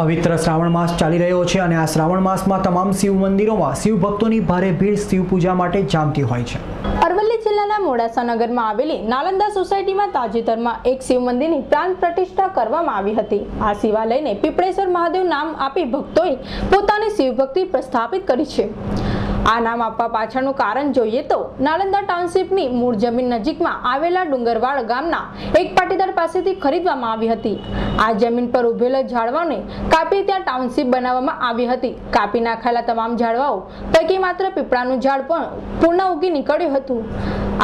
પવિત્ર શ્રાવણ માસ ચાલી રહ્યો છે અને આ શ્રાવણ માસમાં તમામ શિવ મંદિરોમાં શિવ ભક્તોની ભારે ભીડ શિવ પૂજા માટે જામતી હોય છે. અરવલ્લી જિલ્લાના મોડાસા નગરમાં આવેલી નાલંદા સોસાયટીમાં તાજેતરમાં એક શિવ મંદિરની પ્રાણ પ્રતિષ્ઠા કરવામાં આવી હતી. આ શિવાલયને પીપળેશ્વર મહાદેવ નામ આપી ભક્તોએ પોતાની શિવભક્તિ પ્રસ્થાપિત કરી છે. આ નામ આપવા પાછળનું કારણ જોઈએ તો નાલંદા ટાઉનશીપની મૂળ જમીન નજીકમાં આવેલા ડુંગરવાડ ગામના એક પાટીદાર પાસેથી ખરીદવામાં આવી હતી. આ જમીન પર ઉભેલા ઝાડવાને કાપી ત્યાં ટાઉનશીપ બનાવવામાં આવી હતી. કાપી નાખાયેલા તમામ ઝાડવાઓ પૈકી માત્ર પીપળાનું ઝાડ પણ પૂર્ણ ઉગી નીકળ્યું હતું.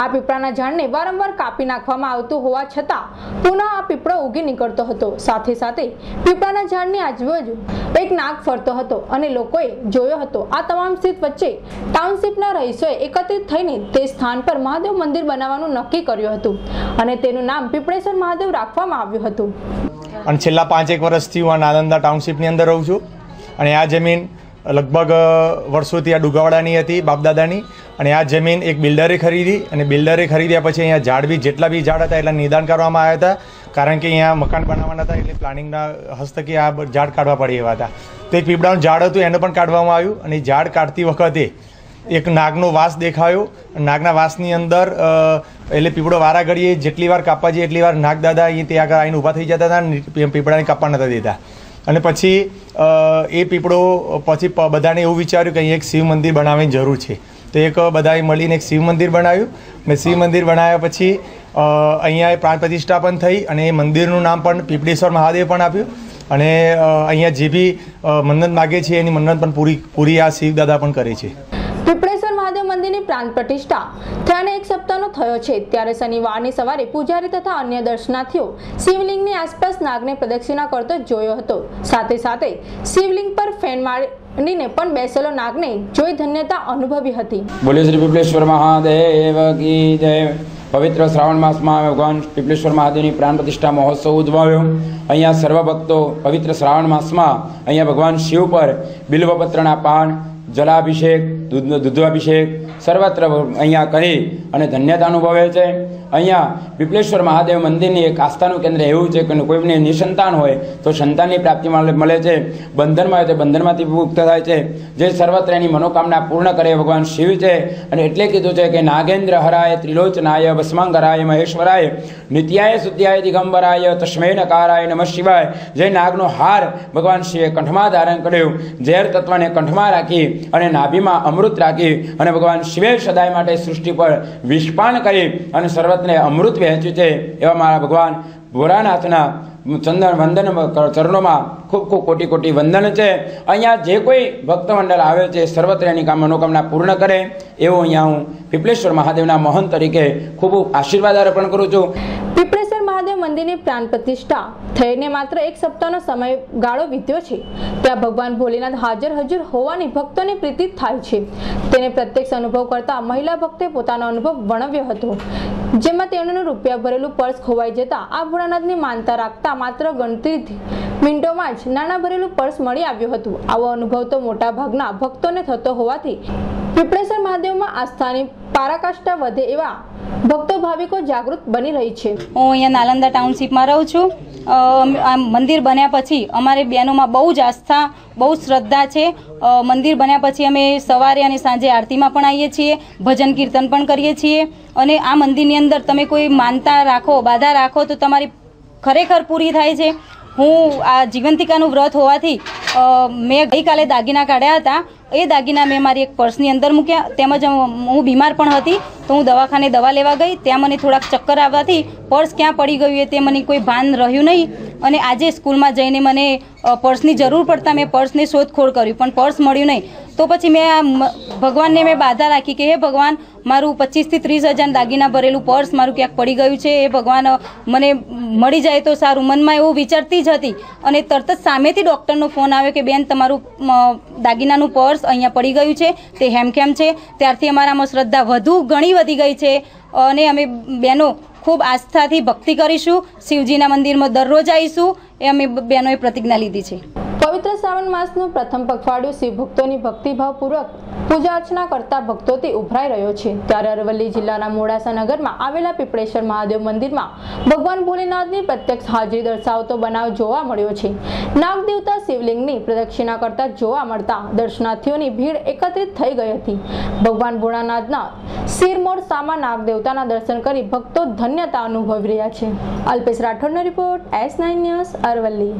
આ પીપળાના ઝાડને વારંવાર કાપી નાખવામાં આવતું હોવા છતાં પુનઃ આ પીપળો ઉગી નીકળતો હતો. સાથે સાથે પીપળાના ઝાડની આજુબાજુ એક નાગ ફરતો હતો અને લોકોએ જોયો હતો. આ તમામ સ્થિત વચ્ચે ટાઉનશીપના રહીશોએ એકત્રિત થઈને તે સ્થાન પર મહાદેવ મંદિર બનાવવાનું નક્કી કર્યું હતું અને તેનું નામ પીપળેશ્વર મહાદેવ રાખવામાં આવ્યું હતું. અને છેલ્લા પાંચેક વર્ષથી હું આ નાલંદા ટાઉનશીપની અંદર રહું છું. અને આ જમીન લગભગ વર્ષોથી આ ડુગાવાડાની હતી, બાપદાદાની. અને આ જમીન એક બિલ્ડરે ખરીદી અને બિલ્ડરે ખરીદ્યા પછી અહીંયા ઝાડ બી, જેટલા બી ઝાડ હતા એટલા નિદાન કરવામાં આવ્યા હતા. કારણ કે અહીંયા મકાન બનાવવાના હતા એટલે પ્લાનિંગના હસ્તકે આ ઝાડ કાઢવા પડી એવા હતા. તો એક પીપળાનું ઝાડ હતું, એને પણ કાઢવામાં આવ્યું. અને ઝાડ કાઢતી વખતે એક નાગનો વાસ દેખાયો. નાગના વાસની અંદર એટલે પીપળો વારા ઘડીએ જેટલી વાર કાપવા જઈએ એટલી વાર નાગ દાદા અહીં ત્યાં આગળ આવીને ઊભા થઈ જતા હતા પીપળાને કાપવા નહોતા દેતા. અને પછી એ પીપળો પછી બધાને એવું વિચાર્યું કે અહીં એક શિવ મંદિર બનાવવાની જરૂર છે. તો એક બધાએ મળીને એક શિવ મંદિર બનાવ્યું. અને શિવ મંદિર બનાવ્યા પછી અહીંયા એ પ્રાણ પ્રતિષ્ઠા પણ થઈ અને એ મંદિરનું નામ પણ પીપળેશ્વર મહાદેવ પણ આપ્યું. અને અહીંયા જે બી મન્નત માગે છે એની મન્નત પણ પૂરી પૂરી આ શિવ દાદા પણ કરે છે. પીપળેશ્વર મંદિરની પ્રાણ પ્રતિષ્ઠા. થયાને એક સપ્તાહનો થયો છે. ત્યારે શનિવારની સવારે પૂજારી તથા અન્ય દર્શનાર્થીઓ શિવલિંગની આસપાસ નાગને પ્રદક્ષિણા કરતો જોયો હતો. સાથે સાથે શિવલિંગ પર ફેન મારીને પણ બેસેલો નાગને જોઈ ધન્યતા અનુભવી હતી. બોલે શ્રી પીપલેશ્વર મહાદેવ કી જય. પવિત્ર શ્રાવણ માસમાં ભગવાન પીપલેશ્વર મહાદેવની પ્રાણ પ્રતિષ્ઠા મહોત્સવ ઉજવાયો. અહીંયા સર્વ ભક્તો પવિત્ર શ્રાવણ માસમાં અહીંયા ભગવાન શિવ પર બિલ્વપત્રના પાન જલાભિષેક દૂધ દૂધાભિષેક સર્વત્ર અહીંયા કરી અને ધન્યતા અનુભવે છે. અહીંયા પીપલેશ્વર મહાદેવ મંદિરની એક આસ્થાનું કેન્દ્ર એવું છે કે કોઈને નિસંતાન હોય તો સંતાનની પ્રાપ્તિ મળે છે. બંધનમાં હોય તો બંધનમાંથી મુક્ત થાય છે. જે સર્વત્ર એની મનોકામના પૂર્ણ કરે ભગવાન શિવ છે. અને એટલે કીધું છે કે નાગેન્દ્ર હરાય, ત્રિલોચનાય ભસ્માંગરાય મહેશ્વરાય, નિત્યાય શુદ્ધ્યાય દિગંબરાય તસ્મૈ નકારાય નમઃ શિવાય. જે નાગનો હાર ભગવાન શિવે કંઠમાં ધારણ કર્યો, ઝેર તત્વને કંઠમાં રાખી અને નાભીમાં અમૃત રાખી અને ભગવાન શિવે સદાય માટે સૃષ્ટિ પર વિષપાન કરી અને સર્વતને અમૃત વહેંચ્યું છે એવા મારા ભગવાન ભોળાનાથના ચંદન વંદન ચરણોમાં ખૂબ ખૂબ કોટી કોટી વંદન છે. અહીંયા જે કોઈ ભક્ત મંડળ આવે છે સર્વત્ર એની કામ મનોકામના પૂર્ણ કરે, એવો અહીંયા હું પીપલેશ્વર મહાદેવના મહંત તરીકે ખૂબ આશીર્વાદ અર્પણ કરું છું. મંદિરની પ્રાણ પ્રતિષ્ઠા થઈને માત્ર એક સપ્તાહનો સમયગાળો વીત્યો છે. ત્યાં ભગવાન ભોલેનાથ હાજર હજુર હોવાની ભક્તોની પ્રીતિ થાય છે. તેને પ્રત્યક્ષ અનુભવ કરતા મહિલા ભક્તે પોતાનો અનુભવ વર્ણવ્યો હતો. જેમાં તેઓનું રૂપિયા ભરેલું પર્સ ખોવાઈ જતા આ ભોળાનાથની માનતા રાખતા માત્ર ગણતરીથી મિનિટોમાં જ નાણાં ભરેલું પર્સ મળી આવ્યું હતું. આવો અનુભવ તો મોટા ભાગના ભક્તોને થતો હોવાથી પીપળેશ્વર મહાદેવમાં આસ્થાની પારાકાષ્ઠા વધે એવા ભક્તો ભાવિકો જાગૃત બની રહી છે. હું અહીંયા નાલંદા ટાઉનશીપમાં રહું છું. આ મંદિર બન્યા પછી અમારે બહેનોમાં બહુ જ આસ્થા, બહુ શ્રદ્ધા છે. મંદિર બન્યા પછી અમે સવારે અને સાંજે આરતીમાં પણ આવીએ છીએ, ભજન કીર્તન પણ કરીએ છીએ. અને આ મંદિરની અંદર તમે કોઈ માનતા રાખો, બાધા રાખો તો તમારી ખરેખર પૂરી થાય છે. હું આ જીવંતિકાનું વ્રત હોવાથી મેં ગઈકાલે દાગીના કાઢ્યા હતા. એ દાગીના મેં મારી એક પર્સની અંદર મૂક્યા. તેમજ હું બીમાર પણ હતી, તો હું દવાખાને દવા લેવા ગઈ. ત્યાં મને થોડાક ચક્કર આવવાથી પર્સ ક્યાં પડી ગયું એ તે મને કોઈ ભાન રહ્યું નહીં. અને આજે સ્કૂલમાં જઈને મને પર્સની જરૂર પડતા મેં પર્સની શોધખોળ કર્યું પણ પર્સ મળ્યું નહીં. તો પછી મેં આ ભગવાનને મેં બાધા રાખી કે, હે ભગવાન, મારું પચીસથી ત્રીસ હજાર દાગીના ભરેલું પર્સ મારું ક્યાંક પડી ગયું છે. એ ભગવાન મને મળી જાય તો સારું. મનમાં એવું વિચારતી જ હતી. અને તરત જ સામેથી ડૉક્ટરનો ફોન આવ્યો કે, બેન, તમારું દાગીનાનું પર્સ અહીંયા પડી ગયું છે. તે હેમખેમ છે. ત્યારથી અમારામાં શ્રદ્ધા વધુ ઘણી વધી ગઈ છે. અને અમે બહેનો ખૂબ આસ્થાથી ભક્તિ કરીશું. શિવજીના મંદિરમાં દરરોજ આવીશું. એ અમે બહેનોએ પ્રતિજ્ઞા લીધી છે. પવિત્ર શ્રાવણ માસનું પ્રથમ પખવાડિયું શિવ ભક્તોની ભક્તિભાવપૂર્વક પૂજા અર્ચના કરતા ભક્તોથી ઉભરાઈ રહ્યો છે. ત્યારે અરવલ્લી જિલ્લાના મોડાસા નગરમાં આવેલા પીપળેશ્વર મહાદેવ મંદિરમાં ભગવાન ભોલેનાથની પ્રત્યક્ષ હાજરી દર્શાવતો બનાવ જોવા મળ્યો છે. નાગ દેવતા શિવલિંગ પ્રદક્ષિણા કરતા જોવા મળતા દર્શનાર્થીઓની ભીડ એકત્રિત થઈ ગઈ હતી. ભગવાન ભોળાનાથના શિરમોર સામા નાગ દેવતાના દર્શન કરી ભક્તો ધન્યતા અનુભવી રહ્યા છે. Alpesh રાઠોડનો report S nine news Aravalli.